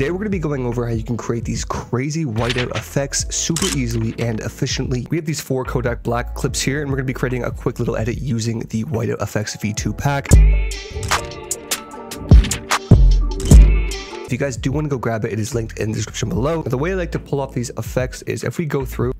Today we're going to be going over how you can create these crazy whiteout effects super easily and efficiently. We have these four Kodak Black clips here and we're going to be creating a quick little edit using the whiteout effects v2 pack. If you guys do want to go grab it, it is linked in the description below. The way I like to pull off these effects is if we go through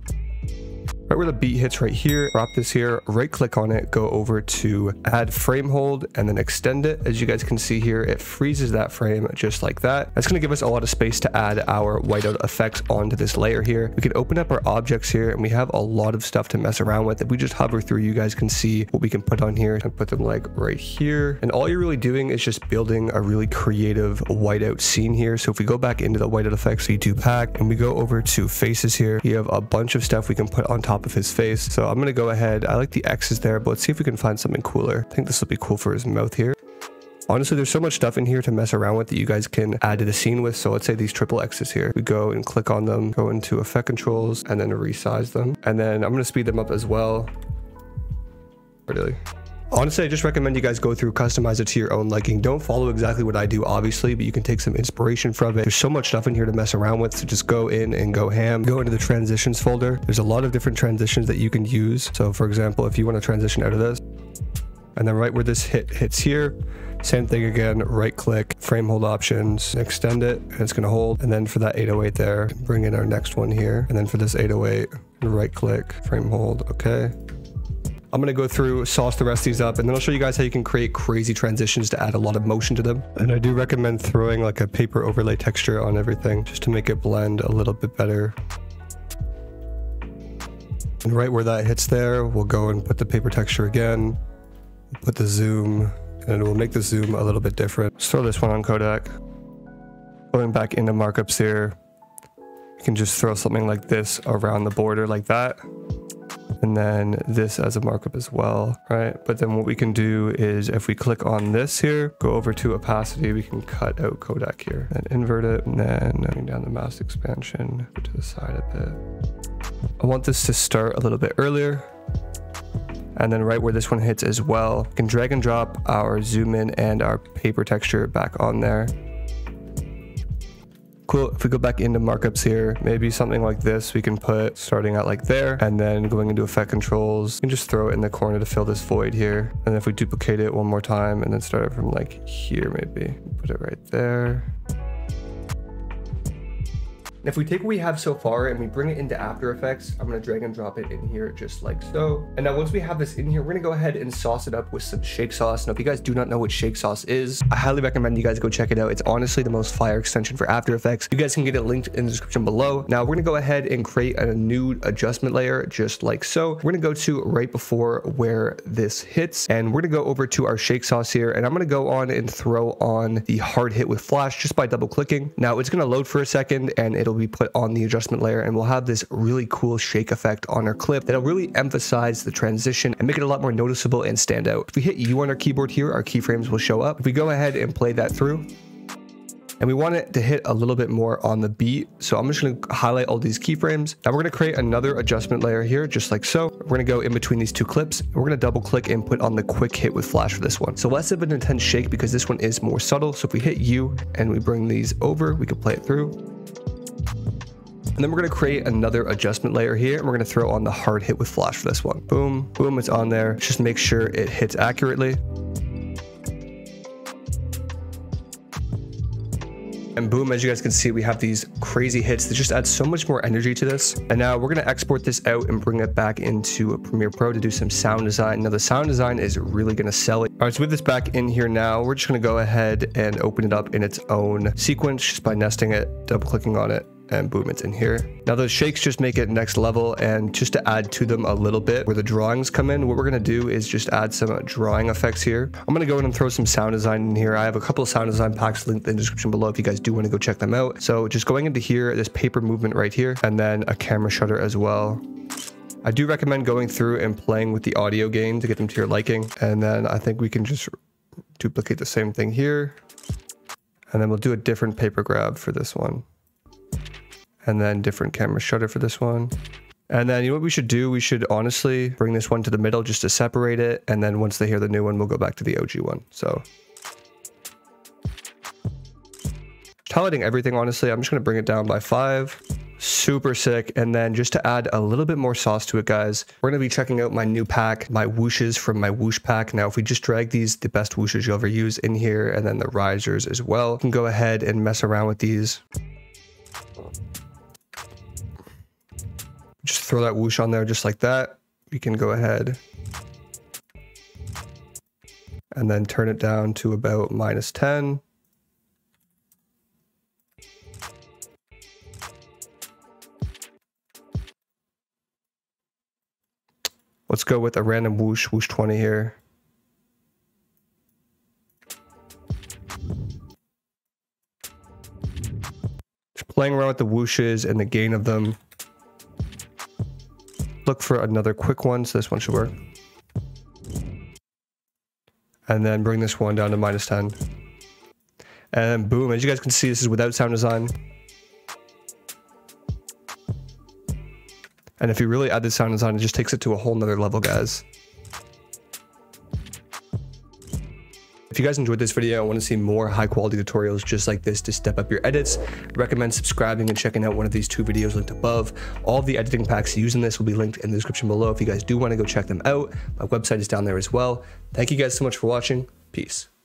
right where the beat hits right here, drop this here, right click on it, go over to add frame hold and then extend it. As you guys can see here, it freezes that frame just like that. That's going to give us a lot of space to add our whiteout effects onto this layer here. We can open up our objects here and we have a lot of stuff to mess around with. If we just hover through, you guys can see what we can put on here and put them like right here. And all you're really doing is just building a really creative whiteout scene here. So if we go back into the whiteout effects v2 pack and we go over to faces here, you have a bunch of stuff we can put on top top of his face. So I'm going to go ahead. I like the X's there, but let's see if we can find something cooler. I think this will be cool for his mouth here. Honestly, there's so much stuff in here to mess around with that you guys can add to the scene with. So let's say these triple X's here. We go and click on them, go into effect controls, and then resize them. And then I'm going to speed them up as well. Really. Honestly, I just recommend you guys go through, customize it to your own liking. Don't follow exactly what I do, obviously, but you can take some inspiration from it. There's so much stuff in here to mess around with, so just go in and go ham. Go into the transitions folder. There's a lot of different transitions that you can use. So for example, if you want to transition out of this, and then right where this hit hits here, same thing again, right click, frame hold options, extend it, and it's gonna hold. And then for that 808 there, bring in our next one here. And then for this 808, right click, frame hold, okay. I'm to go through, sauce the rest of these up, and then I'll show you guys how you can create crazy transitions to add a lot of motion to them. And I do recommend throwing like a paper overlay texture on everything just to make it blend a little bit better. And right where that hits there, we'll go and put the paper texture again, put the zoom, and we'll make the zoom a little bit different. Let's throw this one on Kodak. Going back into markups here, you can just throw something like this around the border like that and then this as a markup as well, right? But then what we can do is if we click on this here, go over to opacity, we can cut out Kodak here and invert it and then bring down the mask expansion to the side a bit. I want this to start a little bit earlier and then right where this one hits as well, we can drag and drop our zoom in and our paper texture back on there cool. If we go back into markups here, maybe something like this, we can put starting out like there and then going into effect controls, can just throw it in the corner to fill this void here. And if we duplicate it one more time and then start it from like here, maybe put it right there. And if we take what we have so far and we bring it into After Effects, I'm gonna drag and drop it in here just like so. And now once we have this in here, we're gonna go ahead and sauce it up with some shake sauce. Now, if you guys do not know what shake sauce is, I highly recommend you guys go check it out. It's honestly the most fire extension for After Effects. You guys can get it linked in the description below. Now we're gonna go ahead and create a new adjustment layer just like so. We're gonna go to right before where this hits and we're gonna go over to our shake sauce here and I'm gonna go on and throw on the hard hit with flash just by double clicking. Now it's gonna load for a second and it'll it'll be put on the adjustment layer and we'll have this really cool shake effect on our clip that'll really emphasize the transition and make it a lot more noticeable and stand out. If we hit U on our keyboard here, our keyframes will show up. If we go ahead and play that through, and we want it to hit a little bit more on the beat. So I'm just going to highlight all these keyframes. Now we're to create another adjustment layer here, just like so. We're going to go in between these two clips. We're going to double click and put on the quick hit with flash for this one. So less of an intense shake because this one is more subtle. So if we hit U and we bring these over, we can play it through. And then we're going to create another adjustment layer here. And we're going to throw on the hard hit with flash for this one. Boom, boom, it's on there. Just make sure it hits accurately. And boom, as you guys can see, we have these crazy hits that just add so much more energy to this. And now we're going to export this out and bring it back into Premiere Pro to do some sound design. Now the sound design is really going to sell it. All right, so with this back in here now, we're just going to go ahead and open it up in its own sequence just by nesting it, double clicking on it, and movements in here. Now those shakes just make it next level and just to add to them a little bit where the drawings come in, what we're gonna do is just add some drawing effects here. I'm gonna go in and throw some sound design in here. I have a couple of sound design packs linked in the description below if you guys do wanna go check them out. So just going into here, this paper movement right here, and then a camera shutter as well. I do recommend going through and playing with the audio gain to get them to your liking. And then I think we can just duplicate the same thing here. And then we'll do a different paper grab for this one and then different camera shutter for this one. And then you know what we should do? We should honestly bring this one to the middle just to separate it. And then once they hear the new one, we'll go back to the OG one. So highlighting everything, honestly. I'm just going to bring it down by five. Super sick. And then just to add a little bit more sauce to it, guys, we're going to be checking out my new pack, my whooshes from my whoosh pack. Now, if we just drag these, the best whooshes you'll ever use in here, and then the risers as well, you can go ahead and mess around with these. Throw that whoosh on there just like that. We can go ahead and then turn it down to about minus 10. Let's go with a random whoosh, whoosh 20 here. Just playing around with the whooshes and the gain of them. Look for another quick one, so this one should work. And then bring this one down to minus 10. And boom, as you guys can see, this is without sound design. And if you really add the sound design, it just takes it to a whole nother level, guys. You guys enjoyed this video and want to see more high quality tutorials just like this to step up your edits, recommend subscribing and checking out one of these two videos linked above. All the editing packs used in this will be linked in the description below if you guys do want to go check them out. My website is down there as well. Thank you guys so much for watching. Peace.